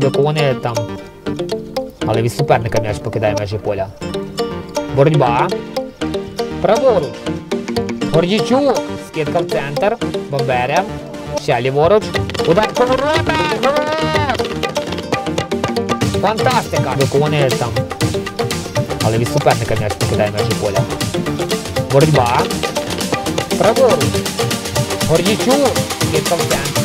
Виконує там. Але від суперника м'яч покидає межі поля. Боротьба. Праворуч. Гордічук. Скидка в центр. Бомбере. Ще ліворуч. Удар поворота. Фантастика! Виконує там. Але від суперника м'яч покидає межі поля. Боротьба. Праворуч. Гордічук. Скидка в центр.